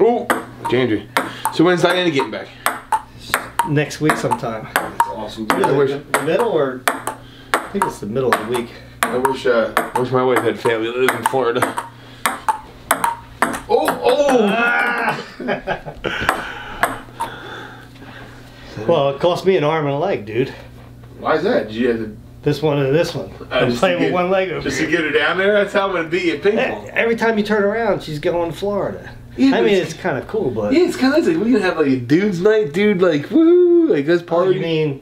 Ooh, Andrew. So when's Diana getting back? Next week sometime. That's awesome. Dude. I Either wish, the middle or I think it's the middle of the week. I wish, uh, I wish my wife had family that lived in Florida. Oh, oh! Well, it cost me an arm and a leg, dude. Why is that? Did you have to, This one and this one. uh, I'm just playing to with one leg over Just to get her down there? That's how I'm gonna be at ping pong. Every time you turn around, she's going to Florida. Yeah, I mean, it's- it's kind of cool, but Yeah, it's kind of. Like, we can have like a dude's night, dude. Like, woo! Like, let's oh, party. you mean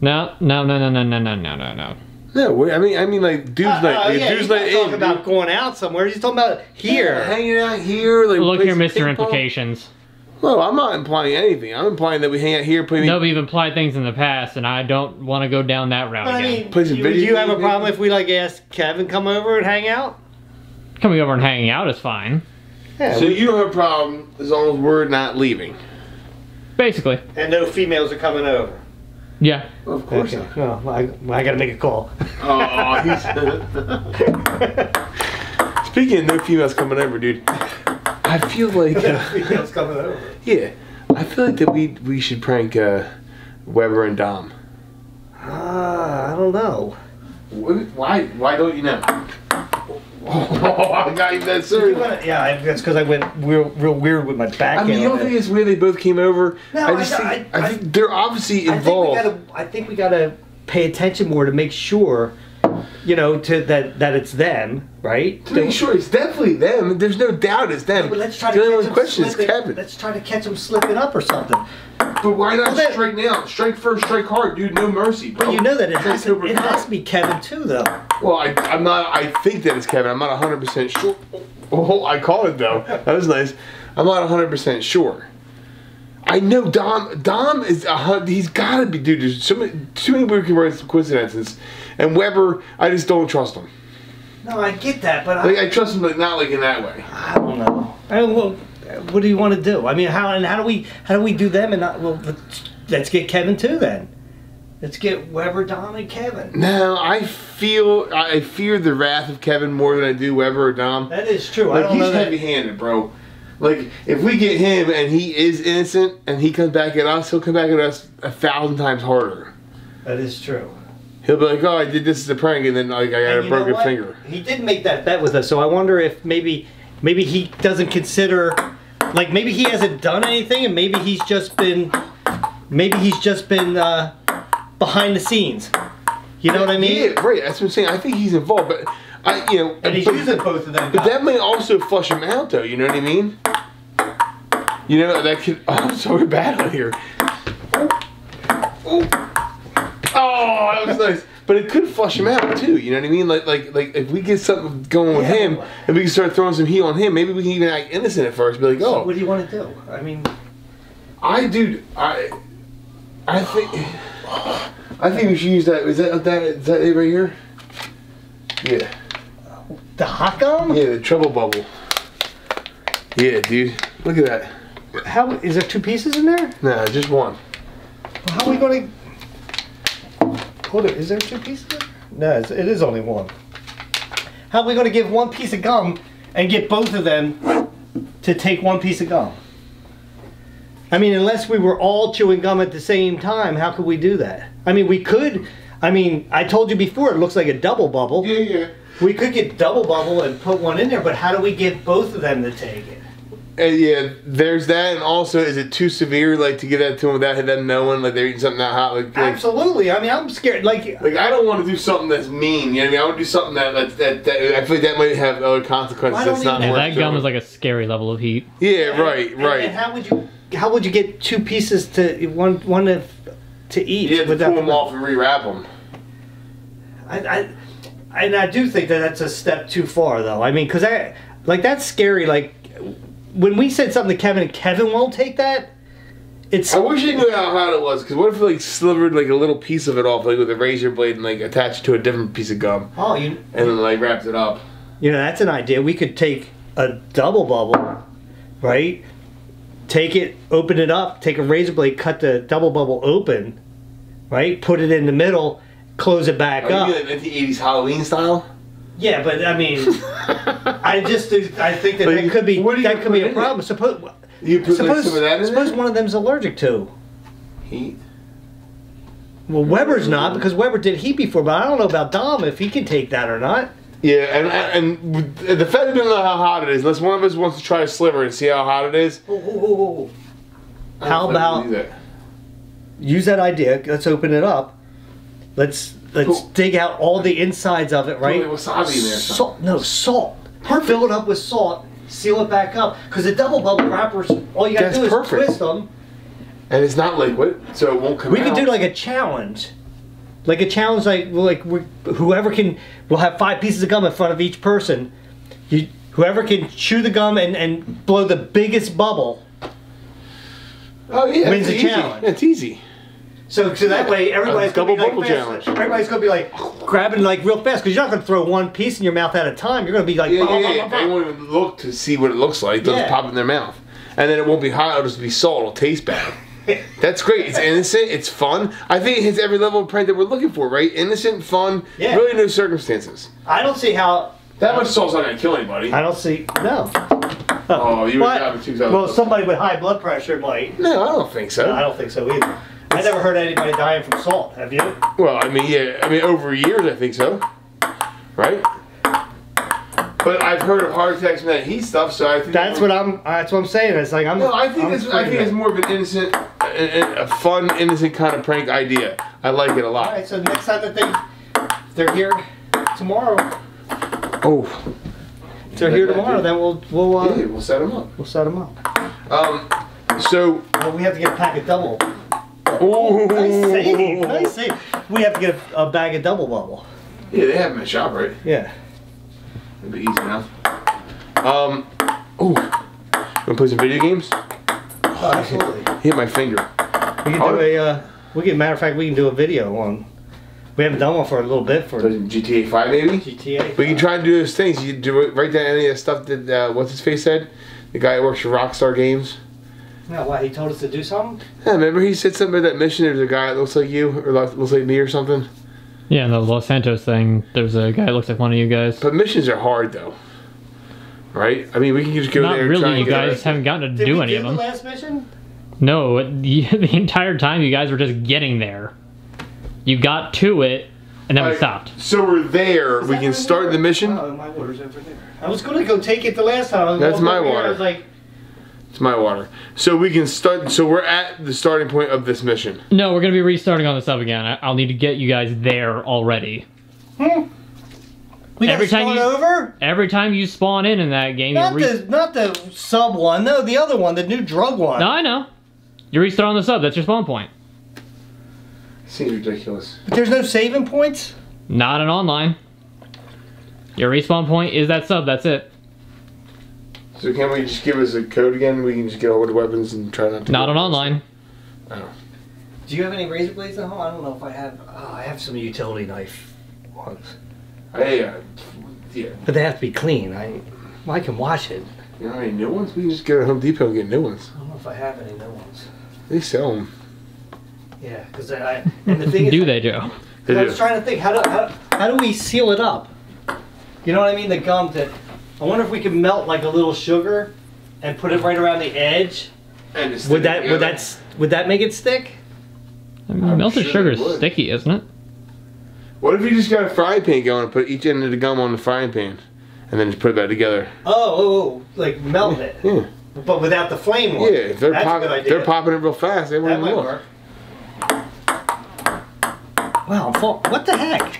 No, no, no, no, no, no, no, no, no, no. no, wait, I mean, I mean, like dude's uh, night. Oh, Like, yeah, dude's night not talking in. about dude. going out somewhere. He's talking about here. Yeah, hanging out here. Like, Look here, Mr. Implications. No, I'm not implying anything. I'm implying that we hang out here, play. No, we've implied things in the past, and I don't want to go down that route But I again. mean, Play some do you have a problem if we like ask Kevin come over and hang out? Coming over and hanging out is fine. Yeah. So you don't have a problem as long as we're not leaving. Basically. and no females are coming over. Yeah. Of course Okay. No, I, I got to make a call. Oh, he's. Speaking of no females coming over, dude, I feel like uh, females coming over. yeah, I feel like that we we should prank uh, Weber and Dom. Ah, I don't know. Wh- Why why don't you know? Oh, I got you that serious. Yeah, that's because I went real, real weird with my back. I mean, you don't on think it's weird they both came over? No, I just I- think, I- I, think they're obviously I think involved. gotta. I think we gotta pay attention more to make sure, you know, to that that it's them, right? to make sure it's definitely them. There's no doubt it's them. But let's try to the only catch one them question is. Kevin. Let's try to catch them slipping up or something. But why not Well, then- strike now? Strike first, strike hard, dude. No mercy, bro. But you know that it Strike has, to, it has to be Kevin too, though. Well, I, I'm not. I think that it's Kevin. I'm not 100 percent sure. Oh, I called it though. That was nice. I'm not 100 percent sure. I know Dom. Dom is a hun- he's got to be dude. There's so many, too many weird coincidences, and Weber. I just don't trust him. No, I get that, but Like I, I trust him, but not like in that way. I don't know. I don't, well, what do you want to do? I mean, how and how do we how do we do them and not? Well, let's, let's get Kevin too then. Let's get Weber, Dom, and Kevin. No, I feel I fear the wrath of Kevin more than I do Weber or Dom. That is true. I Like don't he's heavy-handed, bro. Like if we get him and he is innocent and he comes back at us, he'll come back at us a thousand times harder. That is true. He'll be like, "Oh, I did this as a prank, and then like I got And a broken finger." He did make that bet with us, so I wonder if maybe maybe he doesn't consider like maybe he hasn't done anything and maybe he's just been maybe he's just been uh, behind the scenes. You know what I mean? Yeah, right. That's what I'm saying. I think he's involved, but I, you know, And he's but, using both of them. but guys. that may also flush him out, though. You know what I mean? You know that could. Oh, I'm sorry, battle here. Oh, oh, that was nice. But it could flush him out too. You know what I mean? Like, like, like if we get something going with Yeah. him, and we can start throwing some heat on him, maybe we can even act innocent at first. Be like, oh. So oh, what do you want to do? I mean, I dude, I, I think, I think we should use that. Is that that is that it right here? Yeah, the hot gum? yeah, the trouble bubble. Yeah, dude, look at that. How is there two pieces in there? Nah, just one. How are we going to? Is there two pieces? No, it's, it is only one. How are we going to give one piece of gum and get both of them to take one piece of gum? I mean, unless we were all chewing gum at the same time, how could we do that? I mean, we could. I mean, I told you before, it looks like a double bubble. Yeah, yeah. We could get double bubble and put one in there, but how do we get both of them to take it? And yeah, there's that, and also, is it too severe, like to give that to them without them knowing, like they're eating something that hot? Like, like, Absolutely. I mean, I'm scared. Like, like I don't want to do something that's mean. You know what I mean? I want to do something that that, that, that I feel like that might have other consequences. That's not Yeah, worth that gum is like a scary level of heat. Yeah, right, And- right. And how would you how would you get two pieces to one one of, to eat You have to pull them off and rewrap them. I, I and I do think that that's a step too far though. I mean, because I like that's scary. Like when we said something to Kevin and Kevin won't take that. It's I wish I knew how hot it was, because what if like slivered like a little piece of it off, like with a razor blade, and like attached it to a different piece of gum, oh you and then like wrapped it up. you know that's an idea. We could take a double bubble, right? Take it, open it up, take a razor blade, cut the double bubble open, right? Put it in the middle, close it back Are up. you like 1980s Halloween style? Yeah, but I mean, I I just I think that But that you- could be what that could be a in it? problem. Suppose You put like, suppose, some of that in suppose there? one of them's allergic to. Heat. Well, Weber's not because Weber did heat before, but I don't know about Dom if he can take that or not. Yeah, and and the fact that we don't know how hot it is, unless one of us wants to try a sliver and see how hot it is. I How don't think about- that. Use that idea. Let's open it up. Let's let's Cool. dig out all the insides of it, right? Put wasabi in there Salt, no salt. Fill it up with salt. Seal it back up because the double bubble wrappers. All you gotta That's do is perfect. twist them. And it's not liquid, so it won't come We out. could do like a challenge. Like a challenge, like like whoever can, we'll have five pieces of gum in front of each person. You, whoever can chew the gum and, and blow the biggest bubble. oh yeah, wins it's the easy. challenge. It's easy. So, so that way everybody's A gonna be double like fast. challenge. Everybody's gonna be like grabbing like real fast because you're not gonna throw one piece in your mouth at a time. You're gonna be like, Yeah, bah, yeah, bah, yeah. bah, bah. They won't even look to see what it looks like. They'll just pop in their mouth, and then it won't be hot. It'll just be salt. It'll taste bad. That's great. It's innocent. It's fun. I think it hits every level of prank that we're looking for. Right? Innocent, fun. Yeah. Really, no circumstances. I don't see how. That much salt's not gonna kill anybody. I don't see no. Oh, you would What? have it too. Well, somebody with high blood pressure might. No, I don't think so. I don't think so either. I never heard anybody dying from salt. Have you? Well, I mean, yeah, I mean, over years, I think so. Right? But I've heard of heart attacks from that heat stuff, so I think That's what I'm. That's what I'm saying. It's like I'm. No, I think I'm it's I think it's more of an innocent, a, a fun, innocent kind of prank idea. I like it a lot. All right. So next time that they they're here tomorrow, Oh, if they're here tomorrow, then we'll we'll uh, yeah, we'll set them up. we'll set them up. Um, so, Well, we have to get a pack of double. Ooh, Nice save. Nice save. We have to get a, a bag of double bubble. yeah, they have them in the shop, right? Yeah. It'll be easy enough. Um, ooh, wanna play some video games? Oh, absolutely. Hit my finger. We can do a. Uh, we can. Matter of fact, we can do a video on. We haven't done one for a little bit for Play some GTA 5, maybe. GTA. We can try and do those things. You do it, write down any of the stuff that uh, what's his face said, the guy that works for Rockstar Games. Yeah, what he told us to do something. Yeah, remember he said something about that mission. There's a guy that looks like you or like- looks like me or something. Yeah, in the Los Santos thing, there's a guy that looks like one of you guys. But missions are hard though, right? I mean, we can just go Not there. and try really. and You guys arrested. haven't gotten to Did do we any do of the them. last mission? No, the, the entire time you guys were just getting there. You got to it, and then we Alright, stopped. So we're there. Is we that can right start there? the mission. Oh, my water's over there. I was gonna go take it the last time. I was That's walking my over here, water. I was like, It's my water. So we can start. So we're at the starting point of this mission. No, we're gonna be restarting on the sub again. I, I'll need to get you guys there already. Hmm. we Every time start you- over. Every time you spawn in in that game, Not the not the sub one. No, the other one, the new drug one. No, I know. You restart on the sub. That's your spawn point. Seems ridiculous. But there's no saving points. Not an online. Your respawn point is that sub. That's it. So can't we just give us a code again? We can just get all the weapons and try not to. Not go- an online. Do you have any razor blades at home? I don't know if I have. Oh, I have some utility knife ones, Hey, uh, yeah. but they have to be clean. I well, I can wash it. You know any new ones? We can just go to Home Depot and get new ones. I don't know if I have any new ones. They sell them. Yeah, because I and the thing is, Do they, Joe? They I do. was trying to think how do how, how do we seal it up? You know what I mean? The gum that I wonder if we could melt like a little sugar and put it right around the edge. And Would stick it that would that would that make it stick? I mean, melted sure sugar is sticky, isn't it? What if you just got a frying pan going and put each end of the gum on the frying pan, and then just put it back together? Oh, oh, oh like melt it, Yeah. but without the flame Yeah. one. If they're That's a pop- good idea. they're popping it real fast, they won't That might look. work. Wow, what the heck?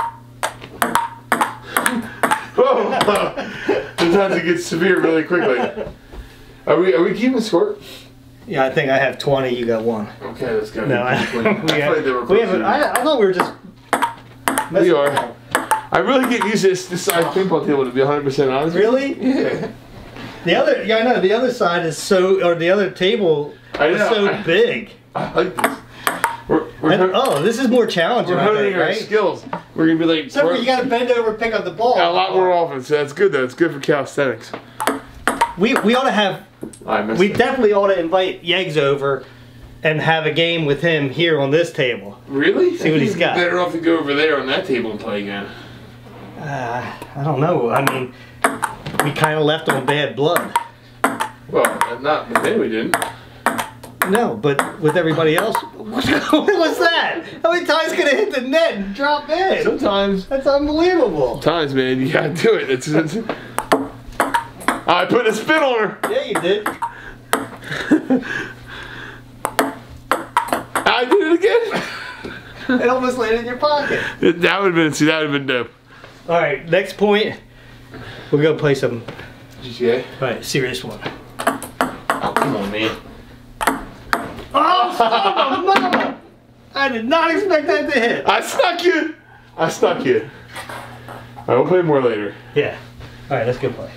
Sometimes it gets severe really quickly. Are we are we keeping score? Yeah, I think I have 20, you got one. Okay, let's go. No, I, I we, feel like they were have, we haven't, I, I thought we were just. We are. I really get used to this, this size pinball table to be 100 percent honest. Really? Yeah. The other, yeah, I know. The other side is so, or the other table I is so I- big. I like this. And, oh, this is more challenging, we're honing think, our right? skills. We're gonna be like So you got to bend over, and pick up the ball. a lot more often. So that's good though. It's good for calisthenics. We we ought to have. I missed We it. definitely ought to invite Yegs over, and have a game with him here on this table. Really? See what he's got. Better off to go over there on that table and play again. Uh, I don't know. I mean, we kind of left on bad blood. Well, not him, we didn't. No, but with everybody else, what was that? How many times can it hit the net and drop in? Sometimes. That's unbelievable. Times, man, you gotta do it. It's, it's... I put a spin on her. Yeah, you did. I did it again. It almost landed in your pocket. That would have been, see, that would have been dope. All right, next point. We're gonna play some GTA? all right serious one. Oh, come on, man. Oh, son of a mama! I did not expect that to hit. I stuck you. I stuck you. I will play more later. Yeah. All right, let's go play.